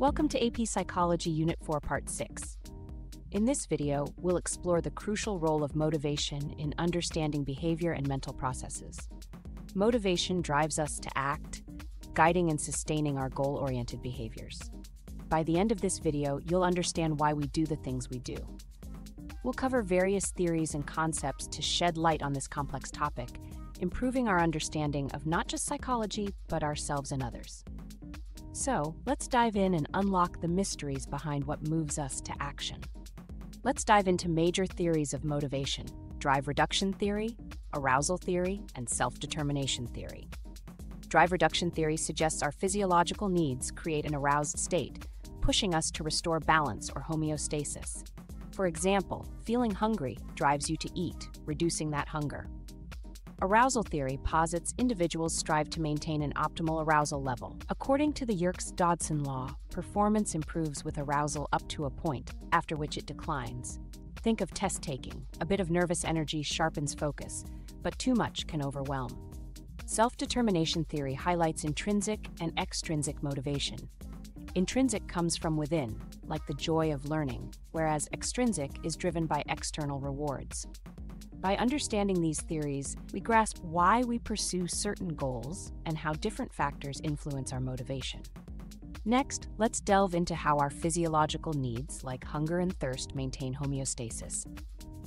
Welcome to AP Psychology Unit 4 Part 6. In this video, we'll explore the crucial role of motivation in understanding behavior and mental processes. Motivation drives us to act, guiding and sustaining our goal-oriented behaviors. By the end of this video, you'll understand why we do the things we do. We'll cover various theories and concepts to shed light on this complex topic, improving our understanding of not just psychology, but ourselves and others. So, let's dive in and unlock the mysteries behind what moves us to action. Let's dive into major theories of motivation drive reduction theory, arousal theory, and self determination theory. Drive reduction theory suggests our physiological needs create an aroused state, pushing us to restore balance or homeostasis. For example, feeling hungry drives you to eat, reducing that hunger. Arousal theory posits individuals strive to maintain an optimal arousal level. According to the Yerkes Dodson law, performance improves with arousal up to a point, after which it declines. Think of test taking. A bit of nervous energy sharpens focus, but too much can overwhelm. Self determination theory highlights intrinsic and extrinsic motivation. Intrinsic comes from within, like the joy of learning, whereas extrinsic is driven by external rewards. By understanding these theories, we grasp why we pursue certain goals and how different factors influence our motivation. Next, let's delve into how our physiological needs, like hunger and thirst, maintain homeostasis.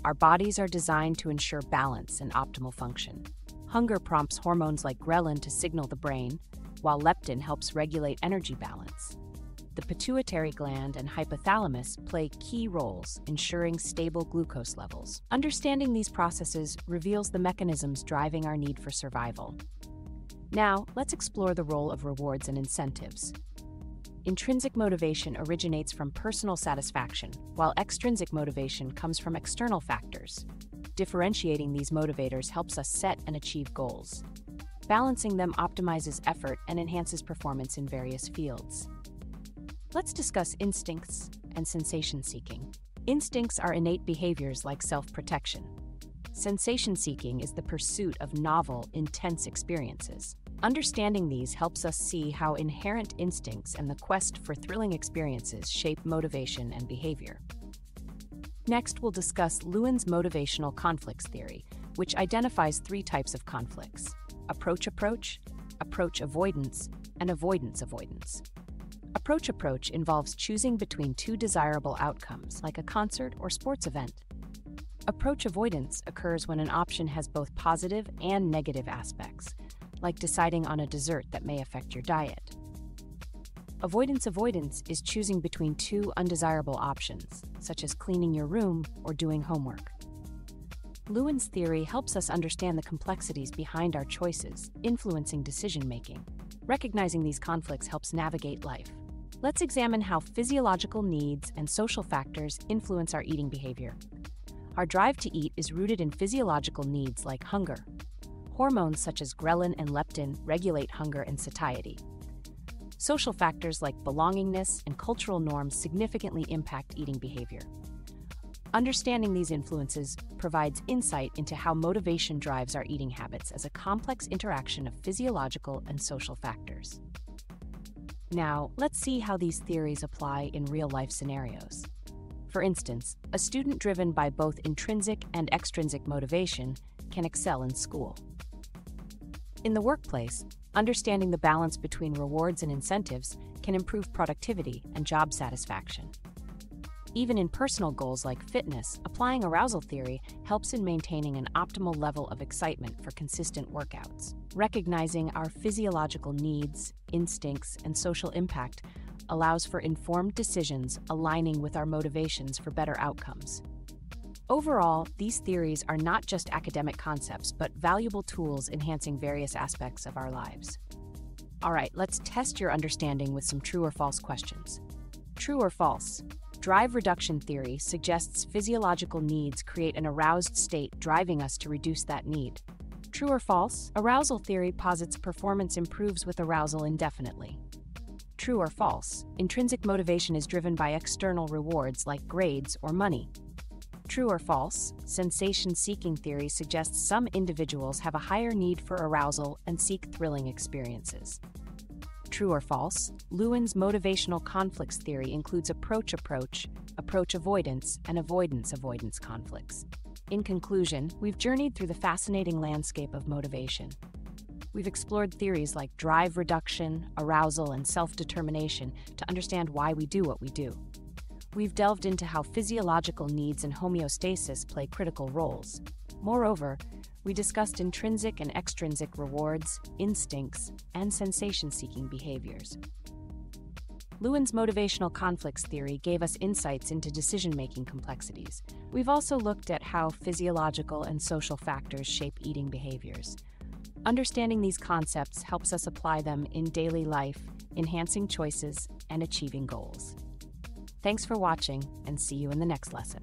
Our bodies are designed to ensure balance and optimal function. Hunger prompts hormones like ghrelin to signal the brain, while leptin helps regulate energy balance the pituitary gland and hypothalamus play key roles ensuring stable glucose levels. Understanding these processes reveals the mechanisms driving our need for survival. Now, let's explore the role of rewards and incentives. Intrinsic motivation originates from personal satisfaction, while extrinsic motivation comes from external factors. Differentiating these motivators helps us set and achieve goals. Balancing them optimizes effort and enhances performance in various fields. Let's discuss instincts and sensation seeking. Instincts are innate behaviors like self protection. Sensation seeking is the pursuit of novel, intense experiences. Understanding these helps us see how inherent instincts and the quest for thrilling experiences shape motivation and behavior. Next, we'll discuss Lewin's motivational conflicts theory, which identifies three types of conflicts approach approach, approach avoidance, and avoidance avoidance. Approach approach involves choosing between two desirable outcomes, like a concert or sports event. Approach avoidance occurs when an option has both positive and negative aspects, like deciding on a dessert that may affect your diet. Avoidance avoidance is choosing between two undesirable options, such as cleaning your room or doing homework. Lewin's theory helps us understand the complexities behind our choices, influencing decision making. Recognizing these conflicts helps navigate life let's examine how physiological needs and social factors influence our eating behavior. Our drive to eat is rooted in physiological needs like hunger. Hormones such as ghrelin and leptin regulate hunger and satiety. Social factors like belongingness and cultural norms significantly impact eating behavior. Understanding these influences provides insight into how motivation drives our eating habits as a complex interaction of physiological and social factors. Now, let's see how these theories apply in real life scenarios. For instance, a student driven by both intrinsic and extrinsic motivation can excel in school. In the workplace, understanding the balance between rewards and incentives can improve productivity and job satisfaction. Even in personal goals like fitness, applying arousal theory helps in maintaining an optimal level of excitement for consistent workouts. Recognizing our physiological needs, instincts, and social impact allows for informed decisions aligning with our motivations for better outcomes. Overall, these theories are not just academic concepts, but valuable tools enhancing various aspects of our lives. All right, let's test your understanding with some true or false questions. True or false? Drive reduction theory suggests physiological needs create an aroused state driving us to reduce that need. True or false? Arousal theory posits performance improves with arousal indefinitely. True or false? Intrinsic motivation is driven by external rewards like grades or money. True or false? Sensation seeking theory suggests some individuals have a higher need for arousal and seek thrilling experiences. True or false, Lewin's motivational conflicts theory includes approach approach, approach avoidance, and avoidance avoidance conflicts. In conclusion, we've journeyed through the fascinating landscape of motivation. We've explored theories like drive reduction, arousal, and self determination to understand why we do what we do. We've delved into how physiological needs and homeostasis play critical roles. Moreover, we discussed intrinsic and extrinsic rewards, instincts, and sensation seeking behaviors. Lewin's motivational conflicts theory gave us insights into decision making complexities. We've also looked at how physiological and social factors shape eating behaviors. Understanding these concepts helps us apply them in daily life, enhancing choices and achieving goals. Thanks for watching, and see you in the next lesson.